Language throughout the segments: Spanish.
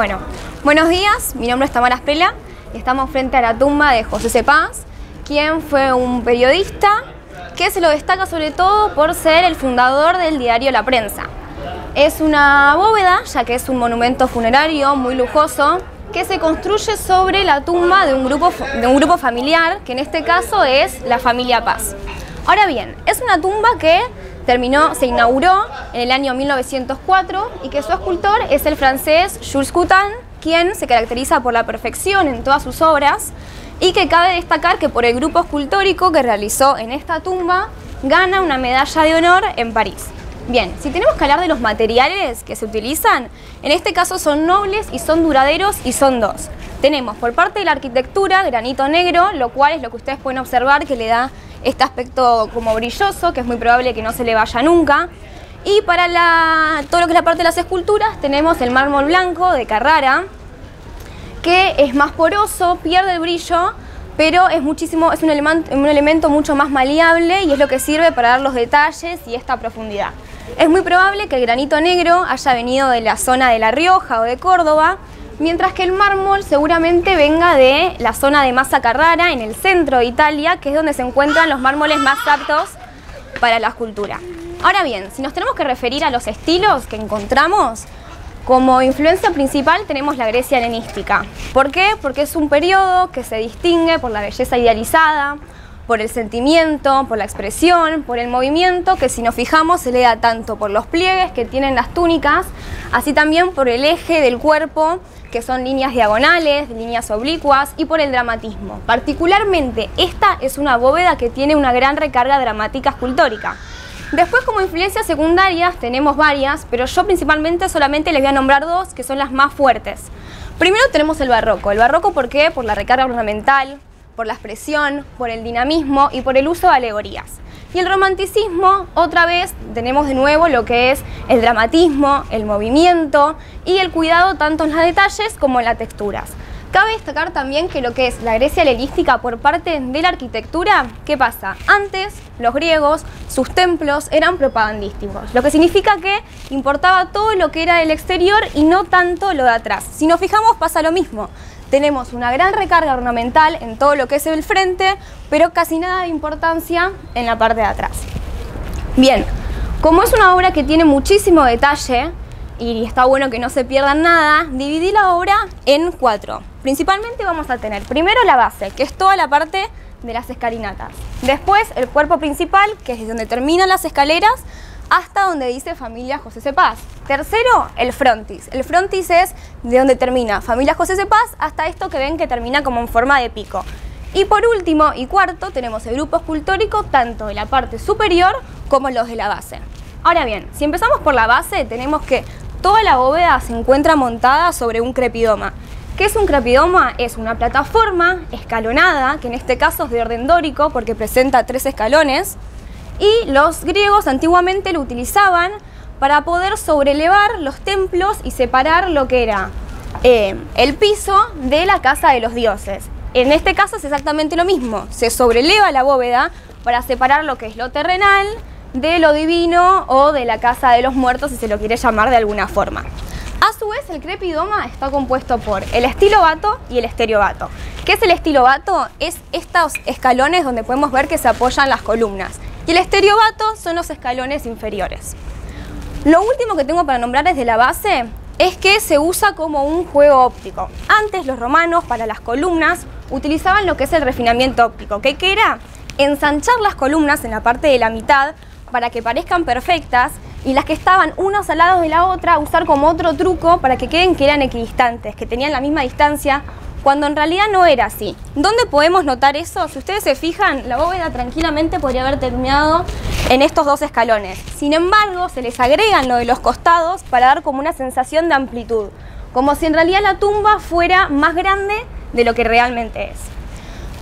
Bueno, buenos días, mi nombre es Tamara Spela y estamos frente a la tumba de José Cepaz, quien fue un periodista que se lo destaca sobre todo por ser el fundador del diario La Prensa. Es una bóveda, ya que es un monumento funerario muy lujoso, que se construye sobre la tumba de un grupo, de un grupo familiar, que en este caso es la familia Paz. Ahora bien, es una tumba que terminó, se inauguró en el año 1904 y que su escultor es el francés Jules Coutan, quien se caracteriza por la perfección en todas sus obras y que cabe destacar que por el grupo escultórico que realizó en esta tumba gana una medalla de honor en París. Bien, si tenemos que hablar de los materiales que se utilizan, en este caso son nobles y son duraderos y son dos. Tenemos por parte de la arquitectura granito negro, lo cual es lo que ustedes pueden observar que le da este aspecto como brilloso, que es muy probable que no se le vaya nunca. Y para la, todo lo que es la parte de las esculturas tenemos el mármol blanco de Carrara, que es más poroso, pierde el brillo, pero es, muchísimo, es un, elemento, un elemento mucho más maleable y es lo que sirve para dar los detalles y esta profundidad. Es muy probable que el granito negro haya venido de la zona de La Rioja o de Córdoba, mientras que el mármol seguramente venga de la zona de Massa Carrara, en el centro de Italia, que es donde se encuentran los mármoles más aptos para la escultura. Ahora bien, si nos tenemos que referir a los estilos que encontramos, como influencia principal tenemos la Grecia helenística. ¿Por qué? Porque es un periodo que se distingue por la belleza idealizada, por el sentimiento, por la expresión, por el movimiento, que si nos fijamos se le da tanto por los pliegues que tienen las túnicas, así también por el eje del cuerpo, que son líneas diagonales, líneas oblicuas, y por el dramatismo. Particularmente, esta es una bóveda que tiene una gran recarga dramática escultórica. Después como influencias secundarias tenemos varias, pero yo principalmente solamente les voy a nombrar dos que son las más fuertes. Primero tenemos el barroco. El barroco ¿por qué? Por la recarga ornamental, por la expresión, por el dinamismo y por el uso de alegorías. Y el romanticismo, otra vez, tenemos de nuevo lo que es el dramatismo, el movimiento y el cuidado tanto en los detalles como en las texturas. Cabe destacar también que lo que es la Grecia helenística por parte de la arquitectura, ¿qué pasa? Antes, los griegos, sus templos eran propagandísticos, lo que significa que importaba todo lo que era del exterior y no tanto lo de atrás. Si nos fijamos pasa lo mismo tenemos una gran recarga ornamental en todo lo que es el frente, pero casi nada de importancia en la parte de atrás. Bien, como es una obra que tiene muchísimo detalle, y está bueno que no se pierdan nada, dividí la obra en cuatro. Principalmente vamos a tener primero la base, que es toda la parte de las escalinatas. Después el cuerpo principal, que es donde terminan las escaleras, hasta donde dice familia José Cepaz. Tercero, el frontis. El frontis es de donde termina familia José Cepaz hasta esto que ven que termina como en forma de pico. Y por último y cuarto tenemos el grupo escultórico tanto de la parte superior como los de la base. Ahora bien, si empezamos por la base tenemos que toda la bóveda se encuentra montada sobre un crepidoma. ¿Qué es un crepidoma? Es una plataforma escalonada, que en este caso es de orden dórico porque presenta tres escalones, y los griegos antiguamente lo utilizaban para poder sobrelevar los templos y separar lo que era eh, el piso de la casa de los dioses. En este caso es exactamente lo mismo, se sobreleva la bóveda para separar lo que es lo terrenal de lo divino o de la casa de los muertos, si se lo quiere llamar de alguna forma. A su vez, el crepidoma está compuesto por el estilo vato y el estereovato. ¿Qué es el estilo vato? Es estos escalones donde podemos ver que se apoyan las columnas. Y el estereobato son los escalones inferiores. Lo último que tengo para nombrar desde la base es que se usa como un juego óptico. Antes los romanos para las columnas utilizaban lo que es el refinamiento óptico, que era ensanchar las columnas en la parte de la mitad para que parezcan perfectas y las que estaban unas al lado de la otra usar como otro truco para que queden que eran equidistantes, que tenían la misma distancia cuando en realidad no era así. ¿Dónde podemos notar eso? Si ustedes se fijan, la bóveda tranquilamente podría haber terminado en estos dos escalones. Sin embargo, se les agregan lo de los costados para dar como una sensación de amplitud, como si en realidad la tumba fuera más grande de lo que realmente es.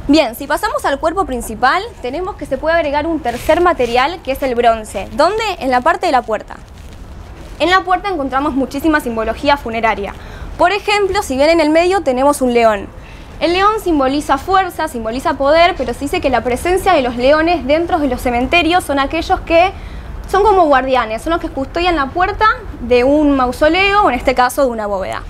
Bien, si pasamos al cuerpo principal, tenemos que se puede agregar un tercer material que es el bronce. ¿Dónde? En la parte de la puerta. En la puerta encontramos muchísima simbología funeraria. Por ejemplo, si bien en el medio tenemos un león. El león simboliza fuerza, simboliza poder, pero se dice que la presencia de los leones dentro de los cementerios son aquellos que son como guardianes, son los que custodian la puerta de un mausoleo o en este caso de una bóveda.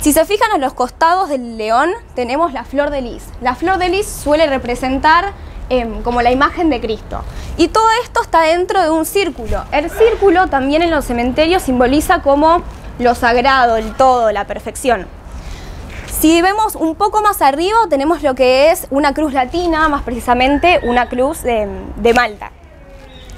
Si se fijan a los costados del león, tenemos la flor de lis. La flor de lis suele representar em, como la imagen de Cristo. Y todo esto está dentro de un círculo. El círculo también en los cementerios simboliza como lo sagrado, el todo, la perfección. Si vemos un poco más arriba, tenemos lo que es una cruz latina, más precisamente una cruz de, Malta.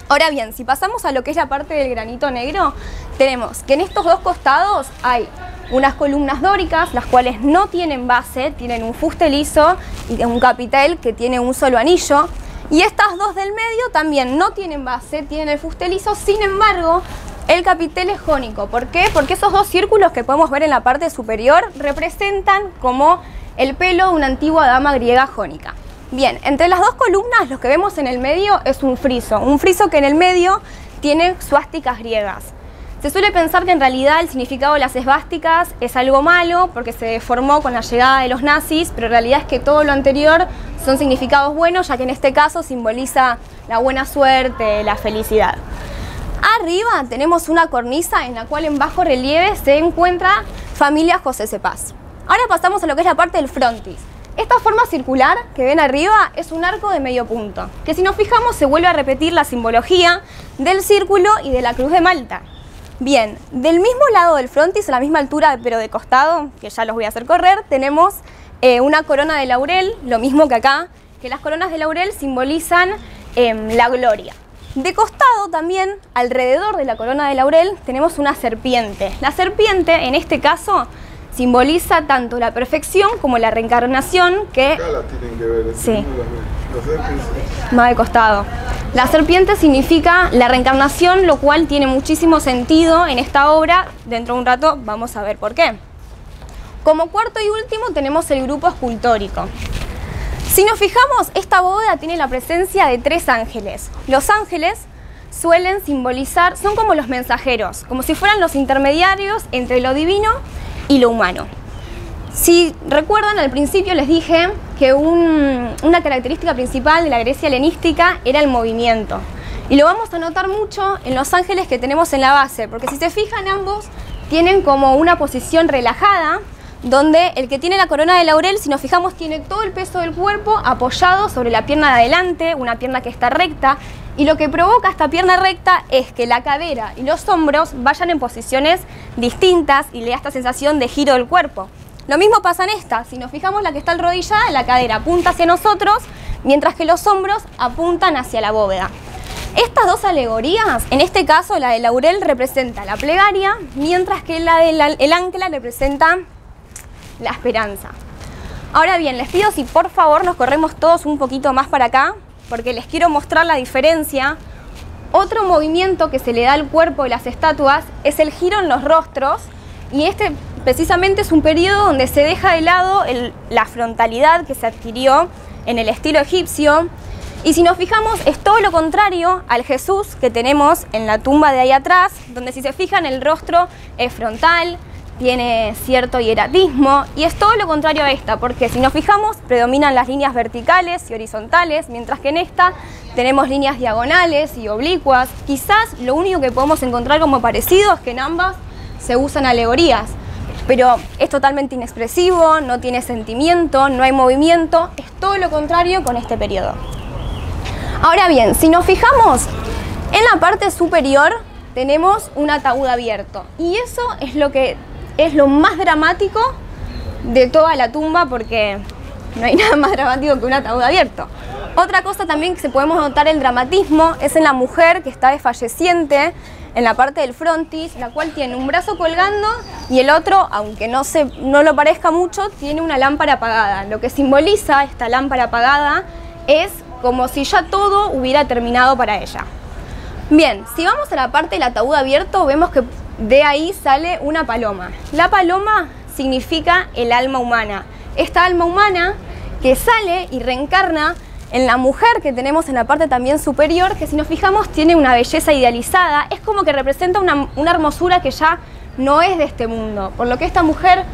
Ahora bien, si pasamos a lo que es la parte del granito negro, tenemos que en estos dos costados hay unas columnas dóricas, las cuales no tienen base, tienen un fuste liso y un capitel que tiene un solo anillo. Y estas dos del medio también no tienen base, tienen el fuste liso, sin embargo, el capitel es jónico. ¿Por qué? Porque esos dos círculos que podemos ver en la parte superior representan como el pelo de una antigua dama griega jónica. Bien, entre las dos columnas lo que vemos en el medio es un friso, un friso que en el medio tiene suásticas griegas. Se suele pensar que en realidad el significado de las esvásticas es algo malo porque se deformó con la llegada de los nazis, pero en realidad es que todo lo anterior son significados buenos, ya que en este caso simboliza la buena suerte, la felicidad. Arriba tenemos una cornisa en la cual en bajo relieve se encuentra familia José Cepaz. Ahora pasamos a lo que es la parte del frontis. Esta forma circular que ven arriba es un arco de medio punto, que si nos fijamos se vuelve a repetir la simbología del círculo y de la cruz de Malta. Bien, del mismo lado del frontis, a la misma altura pero de costado, que ya los voy a hacer correr, tenemos eh, una corona de laurel, lo mismo que acá, que las coronas de laurel simbolizan em, la gloria. De costado también, alrededor de la corona de laurel, tenemos una serpiente. La serpiente, en este caso, simboliza tanto la perfección como la reencarnación que... Acá la tienen que ver. Sí. Más de costado. La serpiente significa la reencarnación, lo cual tiene muchísimo sentido en esta obra. Dentro de un rato vamos a ver por qué. Como cuarto y último tenemos el grupo escultórico. Si nos fijamos, esta bóveda tiene la presencia de tres ángeles. Los ángeles suelen simbolizar, son como los mensajeros, como si fueran los intermediarios entre lo divino y lo humano. Si recuerdan, al principio les dije que una característica principal de la Grecia helenística era el movimiento. Y lo vamos a notar mucho en los ángeles que tenemos en la base, porque si se fijan ambos tienen como una posición relajada, donde el que tiene la corona de laurel, si nos fijamos, tiene todo el peso del cuerpo apoyado sobre la pierna de adelante, una pierna que está recta, y lo que provoca esta pierna recta es que la cadera y los hombros vayan en posiciones distintas y le da esta sensación de giro del cuerpo. Lo mismo pasa en esta, si nos fijamos la que está rodilla, la cadera apunta hacia nosotros, mientras que los hombros apuntan hacia la bóveda. Estas dos alegorías, en este caso la de laurel representa la plegaria, mientras que la del ancla representa la esperanza. Ahora bien, les pido si por favor nos corremos todos un poquito más para acá, porque les quiero mostrar la diferencia. Otro movimiento que se le da al cuerpo de las estatuas es el giro en los rostros, y este precisamente es un periodo donde se deja de lado la frontalidad que se adquirió en el estilo egipcio. Y si nos fijamos, es todo lo contrario al Jesús que tenemos en la tumba de ahí atrás, donde si se fijan el rostro es frontal, tiene cierto hieratismo y es todo lo contrario a esta, porque si nos fijamos predominan las líneas verticales y horizontales, mientras que en esta tenemos líneas diagonales y oblicuas. Quizás lo único que podemos encontrar como parecido es que en ambas se usan alegorías, pero es totalmente inexpresivo, no tiene sentimiento, no hay movimiento, es todo lo contrario con este periodo. Ahora bien, si nos fijamos en la parte superior tenemos un ataúd abierto y eso es lo que es lo más dramático de toda la tumba porque no hay nada más dramático que un ataúd abierto. Otra cosa también que se podemos notar el dramatismo es en la mujer que está desfalleciente en la parte del frontis, la cual tiene un brazo colgando y el otro, aunque no, se, no lo parezca mucho, tiene una lámpara apagada. Lo que simboliza esta lámpara apagada es como si ya todo hubiera terminado para ella. Bien, si vamos a la parte del ataúd abierto, vemos que de ahí sale una paloma. La paloma significa el alma humana. Esta alma humana que sale y reencarna en la mujer que tenemos en la parte también superior, que si nos fijamos tiene una belleza idealizada, es como que representa una, hermosura que ya no es de este mundo, por lo que esta mujer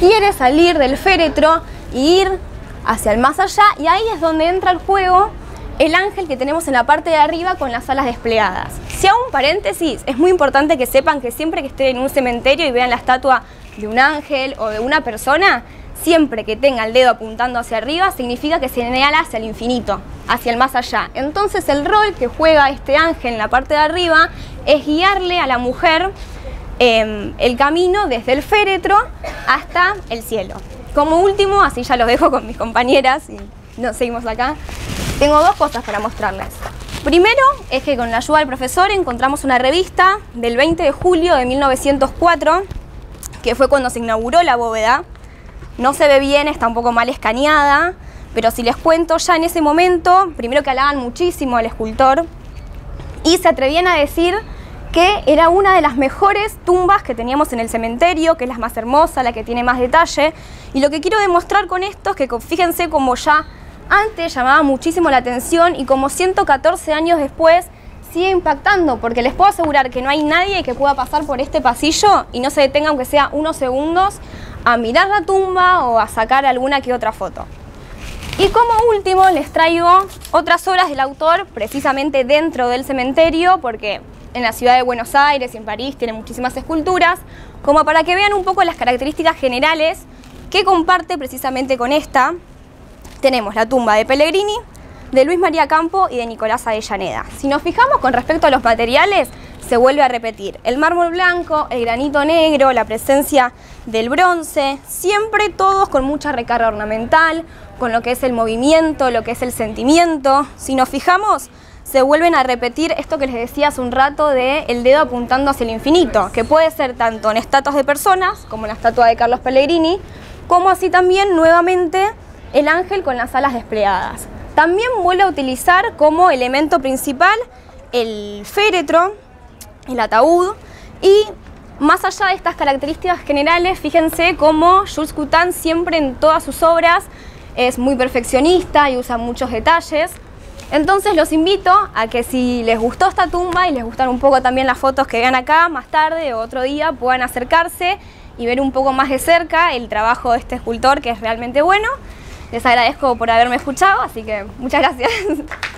quiere salir del féretro e ir hacia el más allá y ahí es donde entra el juego el ángel que tenemos en la parte de arriba con las alas desplegadas. Si un paréntesis, es muy importante que sepan que siempre que estén en un cementerio y vean la estatua de un ángel o de una persona, siempre que tenga el dedo apuntando hacia arriba, significa que se señala hacia el infinito, hacia el más allá. Entonces el rol que juega este ángel en la parte de arriba es guiarle a la mujer em, el camino desde el féretro hasta el cielo. Como último, así ya lo dejo con mis compañeras y nos seguimos acá, tengo dos cosas para mostrarles. Primero es que con la ayuda del profesor encontramos una revista del 20 de julio de 1904, que fue cuando se inauguró la bóveda. No se ve bien, está un poco mal escaneada, pero si les cuento ya en ese momento, primero que alaban muchísimo al escultor y se atrevían a decir que era una de las mejores tumbas que teníamos en el cementerio, que es la más hermosa, la que tiene más detalle. Y lo que quiero demostrar con esto es que fíjense como ya antes llamaba muchísimo la atención y como 114 años después sigue impactando, porque les puedo asegurar que no hay nadie que pueda pasar por este pasillo y no se detenga aunque sea unos segundos a mirar la tumba o a sacar alguna que otra foto. Y como último les traigo otras obras del autor precisamente dentro del cementerio, porque en la ciudad de Buenos Aires y en París tiene muchísimas esculturas, como para que vean un poco las características generales que comparte precisamente con esta. Tenemos la tumba de Pellegrini, de Luis María Campo y de Nicolás Avellaneda. Si nos fijamos con respecto a los materiales, se vuelve a repetir el mármol blanco, el granito negro, la presencia del bronce, siempre todos con mucha recarga ornamental, con lo que es el movimiento, lo que es el sentimiento. Si nos fijamos, se vuelven a repetir esto que les decía hace un rato de el dedo apuntando hacia el infinito, que puede ser tanto en estatuas de personas, como la estatua de Carlos Pellegrini, como así también nuevamente el ángel con las alas desplegadas. También vuelve a utilizar como elemento principal el féretro, el ataúd y más allá de estas características generales, fíjense cómo Jules Coutan siempre en todas sus obras es muy perfeccionista y usa muchos detalles. Entonces los invito a que si les gustó esta tumba y les gustan un poco también las fotos que vean acá, más tarde o otro día puedan acercarse y ver un poco más de cerca el trabajo de este escultor que es realmente bueno. Les agradezco por haberme escuchado, así que muchas gracias.